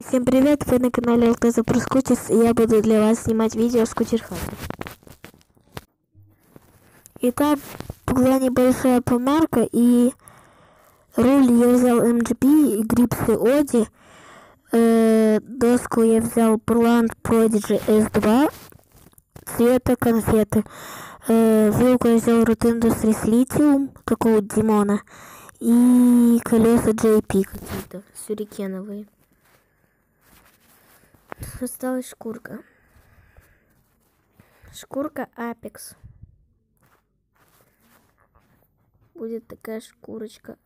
Всем привет, вы на канале Запор Скутерс, и я буду для вас снимать видео скутер хата. Итак, была небольшая помарка, и руль я взял MGP, и грипсы Оди, э, доску я взял Purland Prodigy S2, цвета конфеты, э, вилку я взял Root Industries Lithium, как у Димона, и колеса JP какие-то, сюрикеновые. Осталась шкурка. Шкурка Apex. Будет такая шкурочка.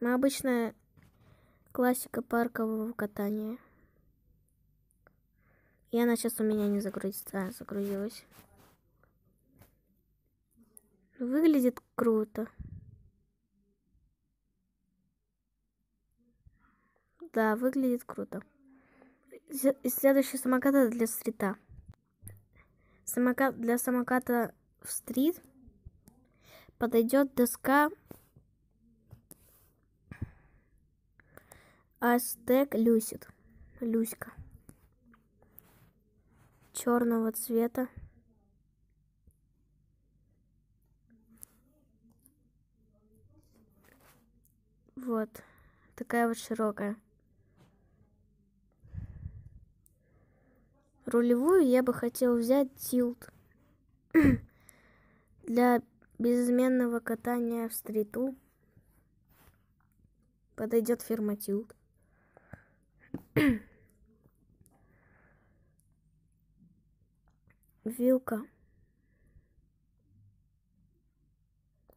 Ну, обычная классика паркового катания. И она сейчас у меня не загрузится. А, загрузилась. Выглядит круто. Да, выглядит круто. Следующий самокат для стрита. Самокат для самоката в стрит подойдет доска Астек Люсит. Люська. Черного цвета. Вот. Такая вот широкая. Рулевую я бы хотел взять тилт. Для безызменного катания в стриту подойдет фирма тилт. Вилка.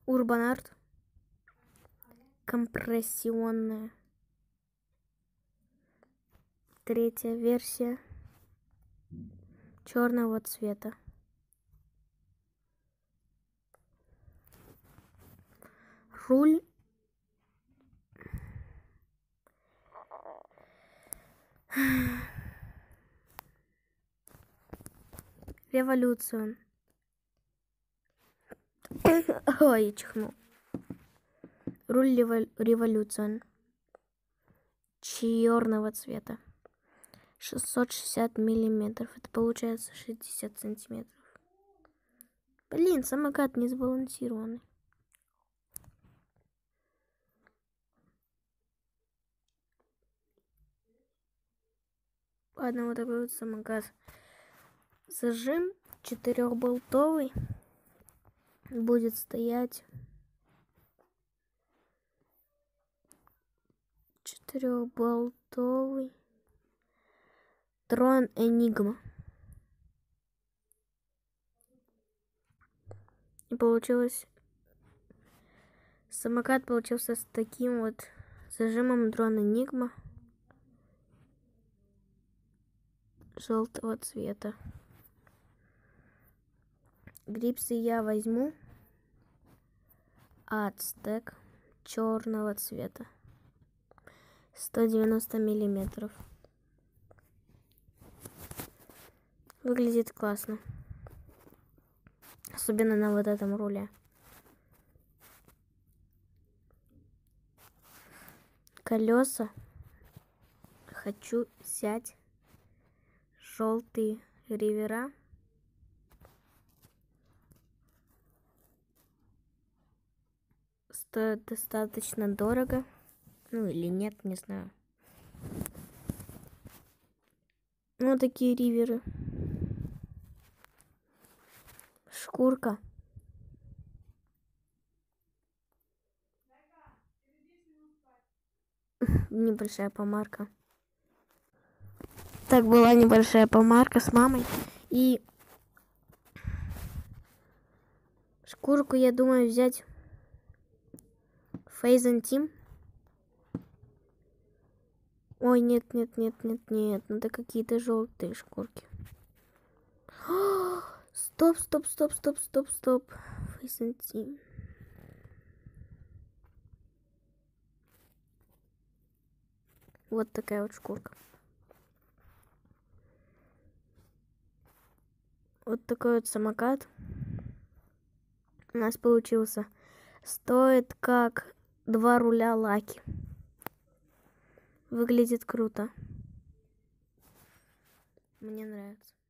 Урбанарт. Компрессионная. Третья версия черного цвета. Руль Революцион. Ой, чихнул. Руль революцион. Черного цвета. 660 миллиметров. Это получается 60 сантиметров. Блин, самокат не сбалансированный. Ладно, вот такой вот самокат. Зажим четырехболтовый будет стоять четырехболтовый Трон Энигма. И получилось... Самокат получился с таким вот зажимом дрон Энигма. Желтого цвета. Грипсы я возьму. Ацтек черного цвета. 190 миллиметров. Выглядит классно. Особенно на вот этом руле. Колеса. Хочу взять желтые ривера. Стоит достаточно дорого. Ну или нет, не знаю. Ну, такие риверы. Шкурка. Небольшая помарка. Так, была небольшая помарка с мамой. И шкурку, я думаю, взять Фейзен Тим. Ой, нет, нет, нет, нет, нет. Надо какие-то желтые шкурки. Стоп, стоп, стоп, стоп, стоп, стоп. Фейсентим. Вот такая вот шкурка. Вот такой вот самокат у нас получился. Стоит как два руля лаки. Выглядит круто. Мне нравится.